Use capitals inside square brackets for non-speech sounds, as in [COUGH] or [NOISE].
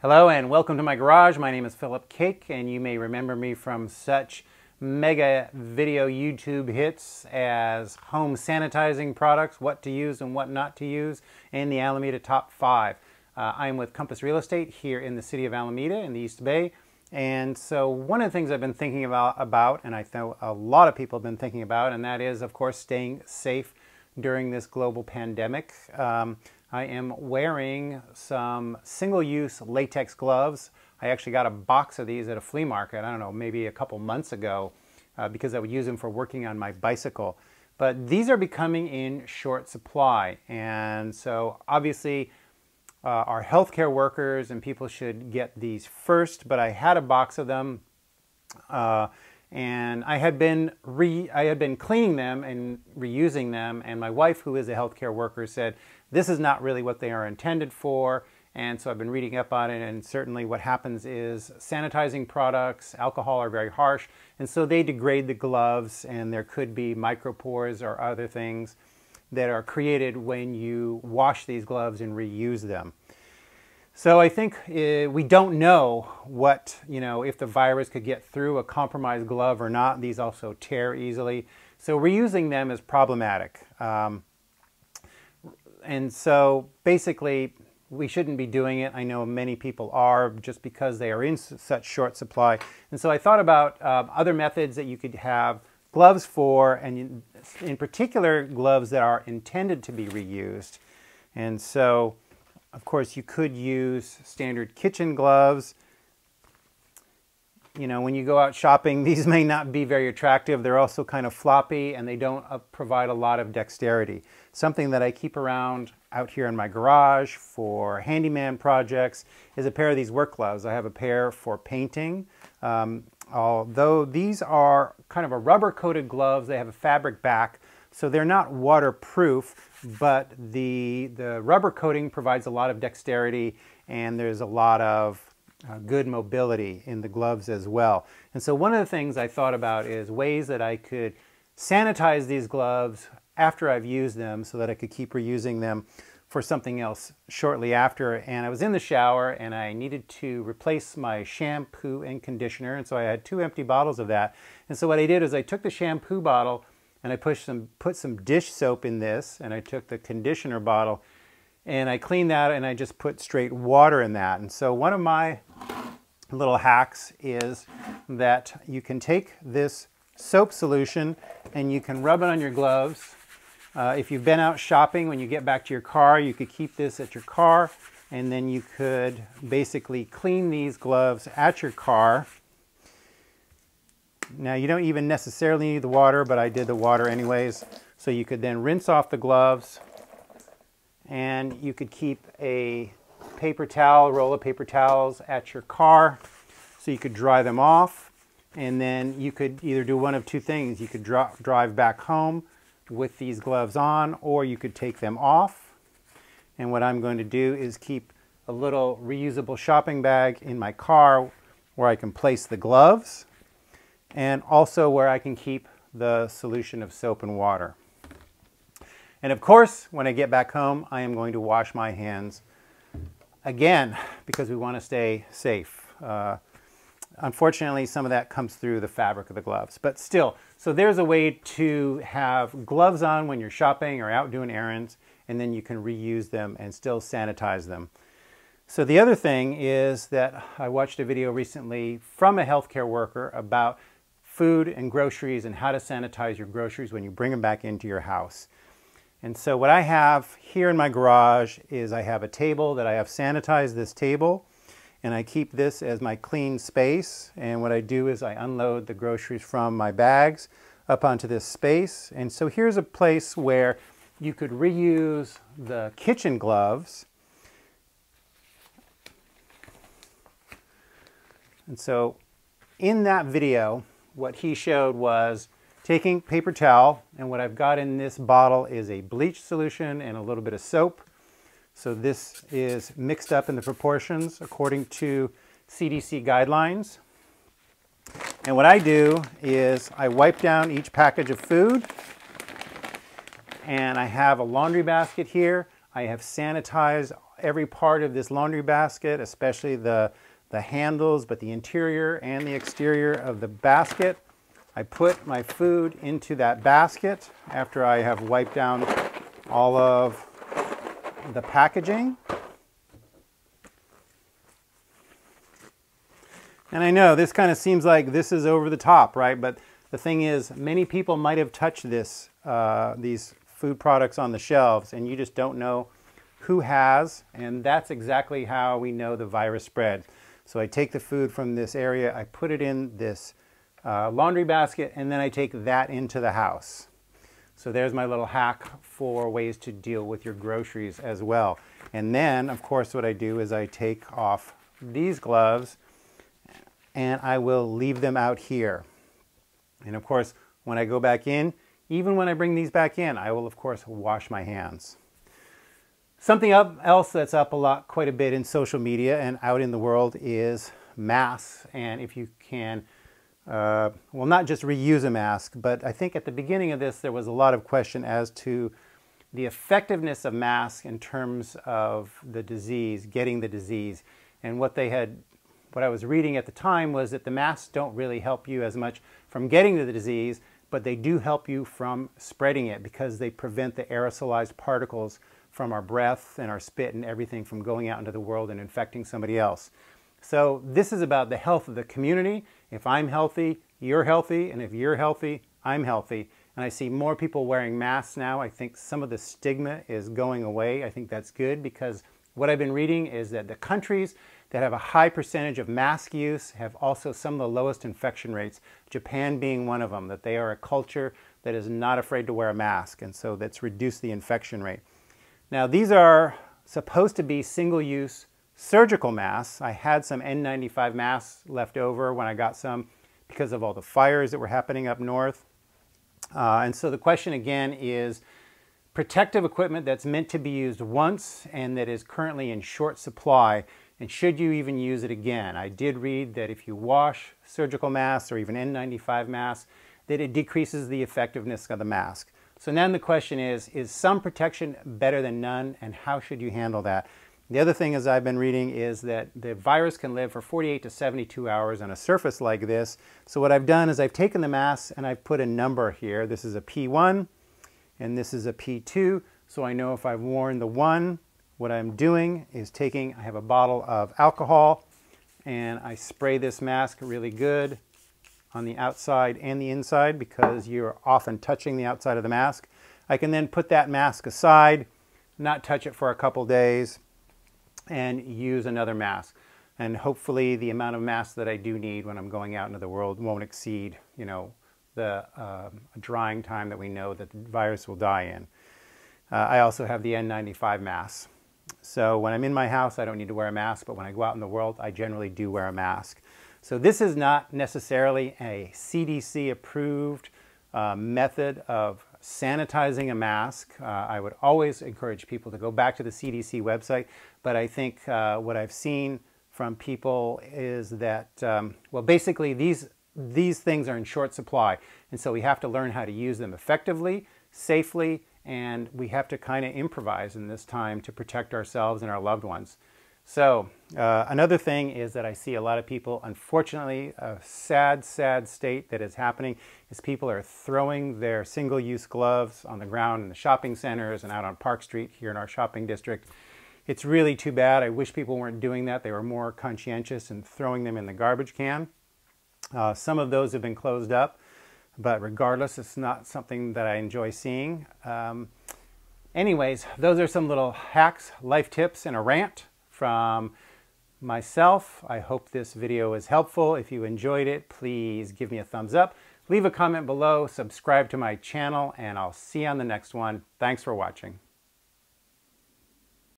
Hello and welcome to my garage. My name is Philip Kaake and you may remember me from such mega video YouTube hits as home sanitizing products, what to use and what not to use, and the Alameda Top 5. Uh, I'm with Compass Real Estate here in the city of Alameda in the East Bay. And so one of the things I've been thinking about, about and I know a lot of people have been thinking about, and that is, of course, staying safe during this global pandemic. Um, I am wearing some single-use latex gloves. I actually got a box of these at a flea market, I don't know, maybe a couple months ago uh, because I would use them for working on my bicycle. But these are becoming in short supply. And so obviously uh, our healthcare workers and people should get these first, but I had a box of them. Uh, and I had been re I had been cleaning them and reusing them and my wife who is a healthcare worker said this is not really what they are intended for and so I've been reading up on it and certainly what happens is sanitizing products alcohol are very harsh and so they degrade the gloves and there could be micropores or other things that are created when you wash these gloves and reuse them. So I think uh, we don't know what, you know, if the virus could get through a compromised glove or not. These also tear easily. So reusing them is problematic. Um, and so basically, we shouldn't be doing it. I know many people are just because they are in such short supply. And so I thought about uh, other methods that you could have gloves for, and in particular, gloves that are intended to be reused. And so of course, you could use standard kitchen gloves. You know, when you go out shopping, [LAUGHS] these may not be very attractive. They're also kind of floppy and they don't uh, provide a lot of dexterity. Something that I keep around out here in my garage for handyman projects is a pair of these work gloves. I have a pair for painting. Um, although these are kind of a rubber coated gloves, they have a fabric back, so they're not waterproof, but the, the rubber coating provides a lot of dexterity and there's a lot of uh, good mobility in the gloves as well. And so one of the things I thought about is ways that I could sanitize these gloves after I've used them so that I could keep reusing them for something else shortly after. And I was in the shower and I needed to replace my shampoo and conditioner. And so I had two empty bottles of that. And so what I did is I took the shampoo bottle and I pushed some, put some dish soap in this, and I took the conditioner bottle, and I cleaned that, and I just put straight water in that. And so one of my little hacks is that you can take this soap solution and you can rub it on your gloves. Uh, if you've been out shopping, when you get back to your car, you could keep this at your car, and then you could basically clean these gloves at your car now you don't even necessarily need the water, but I did the water anyways. So you could then rinse off the gloves and you could keep a paper towel, roll of paper towels at your car so you could dry them off. And then you could either do one of two things. You could drive back home with these gloves on or you could take them off. And what I'm going to do is keep a little reusable shopping bag in my car where I can place the gloves and also where I can keep the solution of soap and water. And of course, when I get back home, I am going to wash my hands again because we want to stay safe. Uh, unfortunately, some of that comes through the fabric of the gloves, but still, so there's a way to have gloves on when you're shopping or out doing errands, and then you can reuse them and still sanitize them. So the other thing is that I watched a video recently from a healthcare worker about food and groceries and how to sanitize your groceries when you bring them back into your house. And so what I have here in my garage is I have a table that I have sanitized this table and I keep this as my clean space. And what I do is I unload the groceries from my bags up onto this space. And so here's a place where you could reuse the kitchen gloves. And so in that video, what he showed was taking paper towel, and what I've got in this bottle is a bleach solution and a little bit of soap. So this is mixed up in the proportions according to CDC guidelines. And what I do is I wipe down each package of food and I have a laundry basket here. I have sanitized every part of this laundry basket, especially the, the handles, but the interior and the exterior of the basket. I put my food into that basket after I have wiped down all of the packaging. And I know this kind of seems like this is over the top, right? But the thing is, many people might have touched this, uh, these food products on the shelves, and you just don't know who has, and that's exactly how we know the virus spread. So I take the food from this area, I put it in this uh, laundry basket, and then I take that into the house. So there's my little hack for ways to deal with your groceries as well. And then, of course, what I do is I take off these gloves and I will leave them out here. And of course, when I go back in, even when I bring these back in, I will of course wash my hands. Something else that's up a lot, quite a bit in social media and out in the world is masks. And if you can, uh, well, not just reuse a mask, but I think at the beginning of this, there was a lot of question as to the effectiveness of masks in terms of the disease, getting the disease. And what they had, what I was reading at the time was that the masks don't really help you as much from getting the disease, but they do help you from spreading it because they prevent the aerosolized particles from our breath and our spit and everything from going out into the world and infecting somebody else. So this is about the health of the community. If I'm healthy, you're healthy, and if you're healthy, I'm healthy. And I see more people wearing masks now. I think some of the stigma is going away. I think that's good because what I've been reading is that the countries that have a high percentage of mask use have also some of the lowest infection rates, Japan being one of them, that they are a culture that is not afraid to wear a mask, and so that's reduced the infection rate. Now these are supposed to be single-use surgical masks. I had some N95 masks left over when I got some because of all the fires that were happening up north. Uh, and so the question again is protective equipment that's meant to be used once and that is currently in short supply and should you even use it again? I did read that if you wash surgical masks or even N95 masks, that it decreases the effectiveness of the mask. So then the question is, is some protection better than none and how should you handle that? The other thing as I've been reading is that the virus can live for 48 to 72 hours on a surface like this. So what I've done is I've taken the mask and I've put a number here. This is a P1 and this is a P2. So I know if I've worn the one, what I'm doing is taking, I have a bottle of alcohol and I spray this mask really good on the outside and the inside because you're often touching the outside of the mask. I can then put that mask aside, not touch it for a couple days, and use another mask. And hopefully the amount of masks that I do need when I'm going out into the world won't exceed, you know, the uh, drying time that we know that the virus will die in. Uh, I also have the N95 mask. So when I'm in my house, I don't need to wear a mask, but when I go out in the world, I generally do wear a mask. So this is not necessarily a CDC approved uh, method of sanitizing a mask. Uh, I would always encourage people to go back to the CDC website, but I think uh, what I've seen from people is that, um, well, basically these, these things are in short supply, and so we have to learn how to use them effectively, safely, and we have to kind of improvise in this time to protect ourselves and our loved ones. So uh, another thing is that I see a lot of people, unfortunately, a sad, sad state that is happening is people are throwing their single-use gloves on the ground in the shopping centers and out on Park Street here in our shopping district. It's really too bad. I wish people weren't doing that. They were more conscientious and throwing them in the garbage can. Uh, some of those have been closed up, but regardless, it's not something that I enjoy seeing. Um, anyways, those are some little hacks, life tips, and a rant from myself. I hope this video was helpful. If you enjoyed it, please give me a thumbs up. Leave a comment below, subscribe to my channel, and I'll see you on the next one. Thanks for watching.